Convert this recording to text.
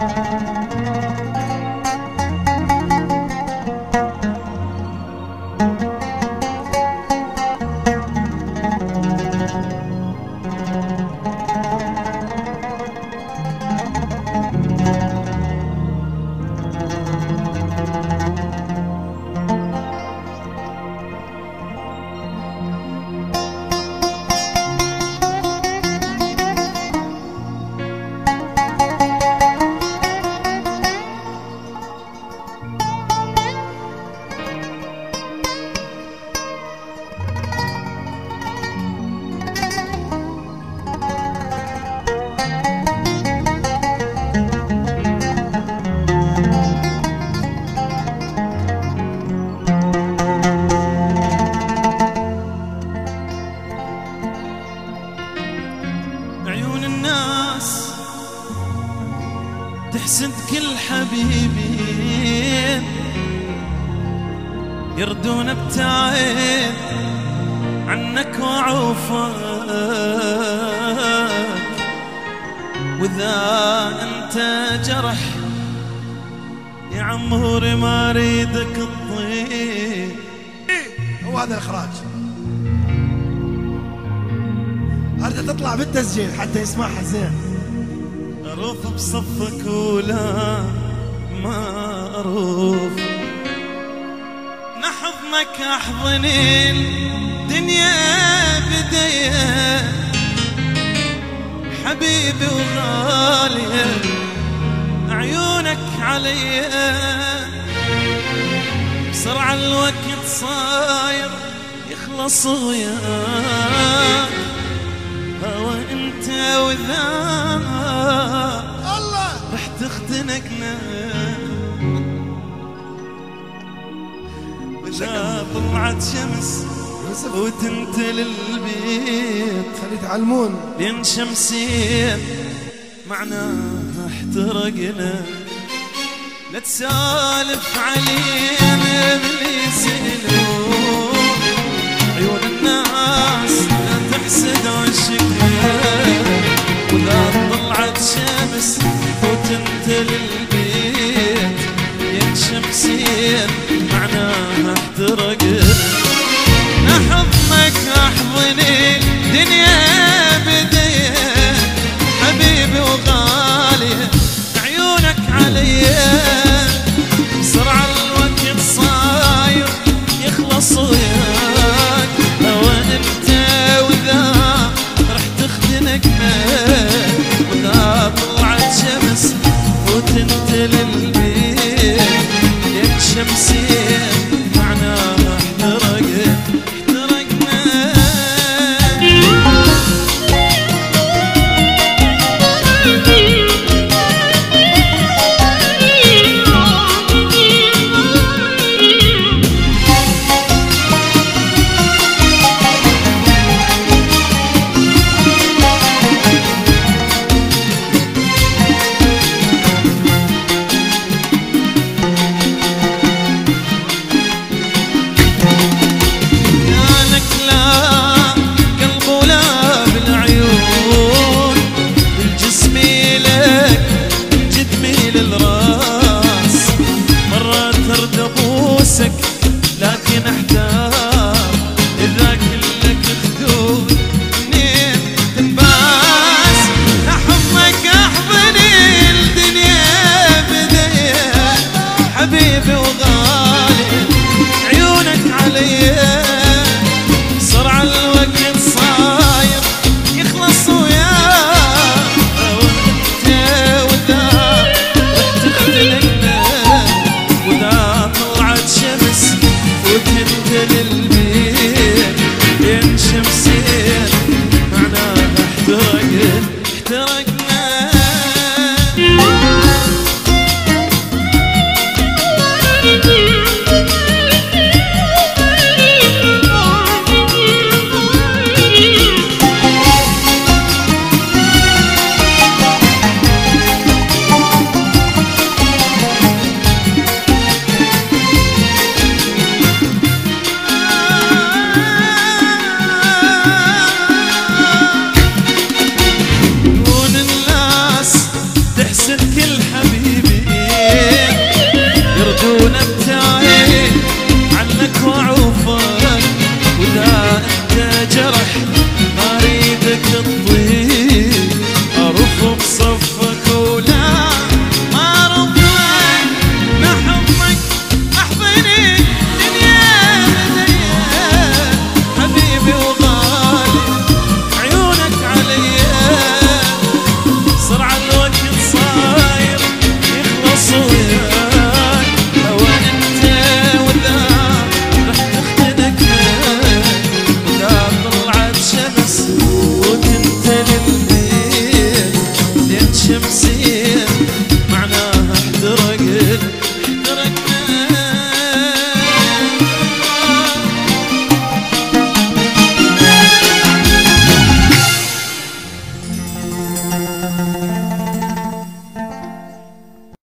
عيون حبيبي. يردون ابتعد عنك وعوفك. وإذا أنت جرح يا عموري ما أريدك تضيع هو هذا الاخراج أريد تطلع بالتسجيل حتى يسمعها زين. أروف بصفك ولا ما أروف نحضنك أحضني الدنيا بدية. حبيبي وغالية عيونك علي بسرعة الوقت صاير يخلص وياك. هوا أنت وذاك. الله! رح تختنقنا طلعت شمس وتنتل البيت. خلي يتعلمون لين شمسين معناها احترقنا لا تسالف علينا باللي يسألون عيون الناس معناها احترقنا نحضنك أحضني الدنيا بدية حبيبي وغالي عيونك علي. جدمي